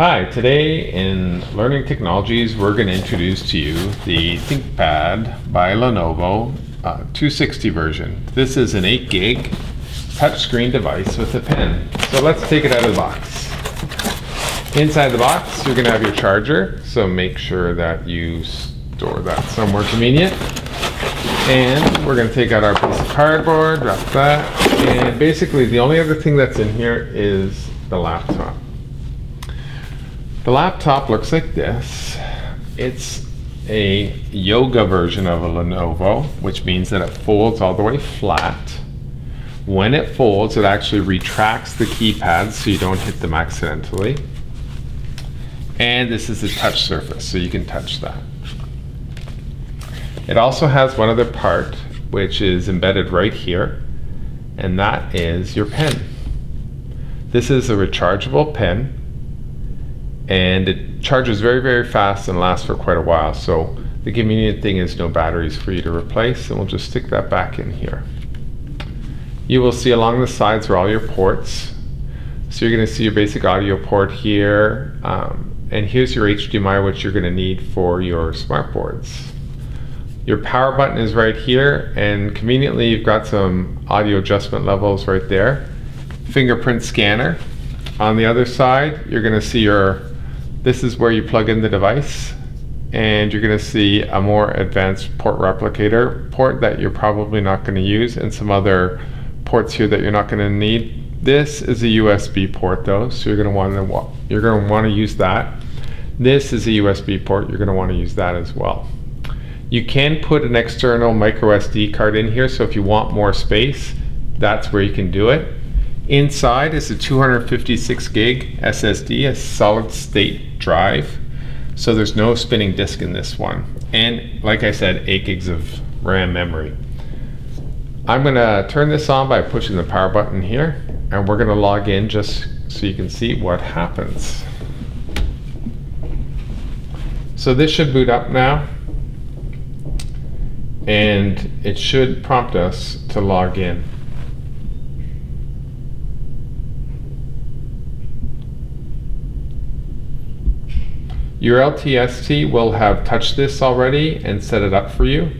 Hi, today in Learning Technologies, we're going to introduce to you the ThinkPad by Lenovo uh, 260 version. This is an 8 gig touchscreen device with a pen. So let's take it out of the box. Inside the box, you're going to have your charger, so make sure that you store that somewhere convenient. And we're going to take out our piece of cardboard, wrap that, and basically the only other thing that's in here is the laptop. The laptop looks like this. It's a yoga version of a Lenovo, which means that it folds all the way flat. When it folds, it actually retracts the keypads so you don't hit them accidentally. And this is a touch surface, so you can touch that. It also has one other part, which is embedded right here, and that is your pen. This is a rechargeable pen and it charges very, very fast and lasts for quite a while. So the convenient thing is no batteries for you to replace, and we'll just stick that back in here. You will see along the sides are all your ports. So you're going to see your basic audio port here, um, and here's your HDMI, which you're going to need for your smart boards. Your power button is right here, and conveniently you've got some audio adjustment levels right there. Fingerprint scanner. On the other side, you're going to see your this is where you plug in the device and you're going to see a more advanced port replicator port that you're probably not going to use and some other ports here that you're not going to need. This is a USB port though, so you're going to want to you're going to want to use that. This is a USB port, you're going to want to use that as well. You can put an external micro SD card in here, so if you want more space, that's where you can do it. Inside is a 256 gig SSD, a solid state drive. So there's no spinning disk in this one. And like I said, 8 gigs of RAM memory. I'm going to turn this on by pushing the power button here. And we're going to log in just so you can see what happens. So this should boot up now. And it should prompt us to log in. Your LTST will have touched this already and set it up for you.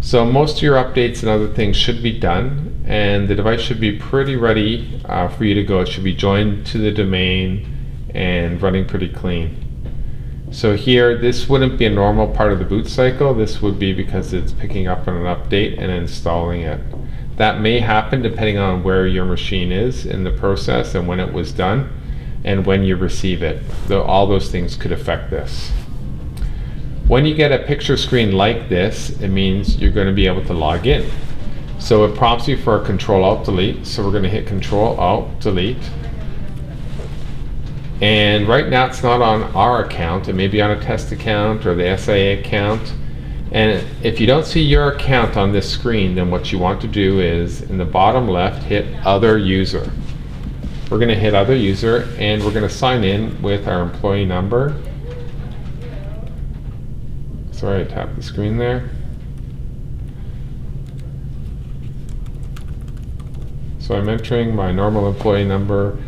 So most of your updates and other things should be done and the device should be pretty ready uh, for you to go. It should be joined to the domain and running pretty clean. So here, this wouldn't be a normal part of the boot cycle. This would be because it's picking up on an update and installing it. That may happen depending on where your machine is in the process and when it was done and when you receive it. Though all those things could affect this. When you get a picture screen like this, it means you're going to be able to log in. So it prompts you for a Control Alt Delete. So we're going to hit Control Alt Delete. And right now it's not on our account. It may be on a test account or the SIA account. And if you don't see your account on this screen, then what you want to do is in the bottom left, hit Other User. We're going to hit other user and we're going to sign in with our employee number. Sorry, I tapped the screen there. So I'm entering my normal employee number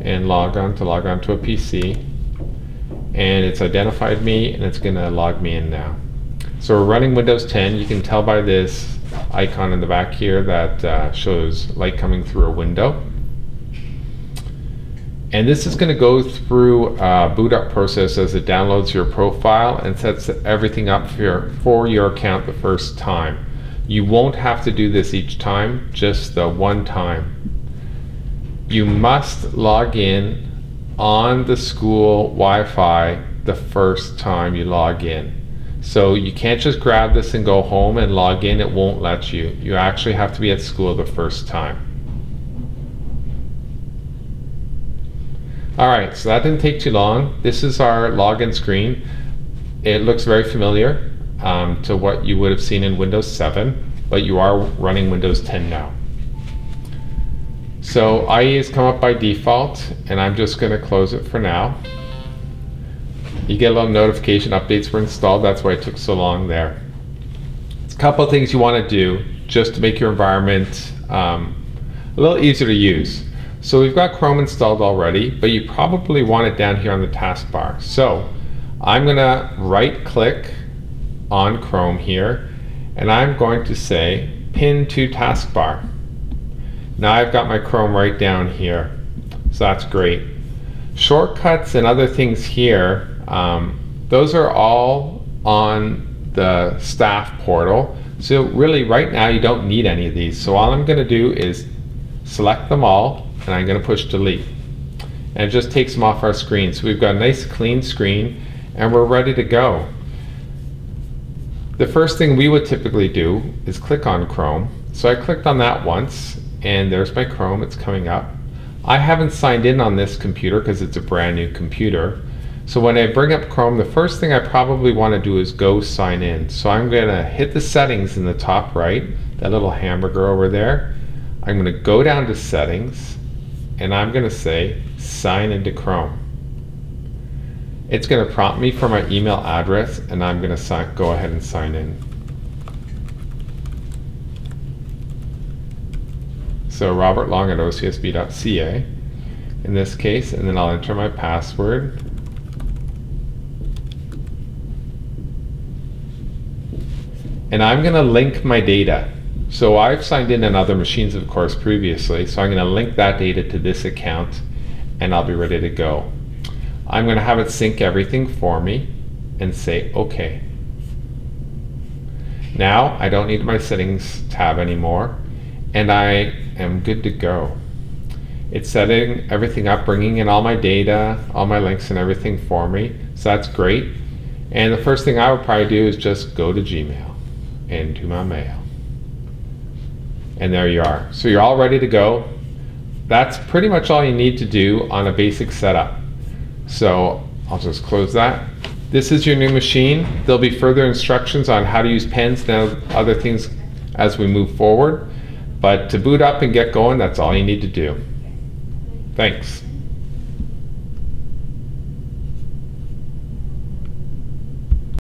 and log on to log on to a PC. And it's identified me and it's going to log me in now. So we're running Windows 10. You can tell by this icon in the back here that uh, shows light coming through a window. And this is going to go through a boot up process as it downloads your profile and sets everything up for your, for your account the first time. You won't have to do this each time, just the one time. You must log in on the school Wi-Fi the first time you log in. So you can't just grab this and go home and log in, it won't let you. You actually have to be at school the first time. All right, so that didn't take too long. This is our login screen. It looks very familiar um, to what you would have seen in Windows 7, but you are running Windows 10 now. So IE has come up by default, and I'm just going to close it for now. You get a little notification updates were installed, that's why it took so long there. It's a couple of things you want to do just to make your environment um, a little easier to use. So we've got Chrome installed already, but you probably want it down here on the taskbar. So I'm gonna right click on Chrome here, and I'm going to say pin to taskbar. Now I've got my Chrome right down here, so that's great. Shortcuts and other things here, um, those are all on the staff portal. So really right now you don't need any of these. So all I'm gonna do is select them all and I'm gonna push delete. And it just takes them off our screen. So we've got a nice clean screen and we're ready to go. The first thing we would typically do is click on Chrome. So I clicked on that once and there's my Chrome, it's coming up. I haven't signed in on this computer because it's a brand new computer. So when I bring up Chrome, the first thing I probably want to do is go sign in. So I'm going to hit the settings in the top right, that little hamburger over there. I'm going to go down to settings and I'm going to say sign into Chrome. It's going to prompt me for my email address and I'm going to go ahead and sign in. So Robert Long at ocsb.ca in this case, and then I'll enter my password. And I'm going to link my data. So I've signed in on other machines, of course, previously. So I'm going to link that data to this account and I'll be ready to go. I'm going to have it sync everything for me and say OK. Now I don't need my settings tab anymore and I am good to go. It's setting everything up, bringing in all my data, all my links and everything for me. So that's great. And the first thing I would probably do is just go to Gmail and do my mail. And there you are. So you're all ready to go. That's pretty much all you need to do on a basic setup. So I'll just close that. This is your new machine. There'll be further instructions on how to use pens and other things as we move forward. But to boot up and get going, that's all you need to do. Thanks.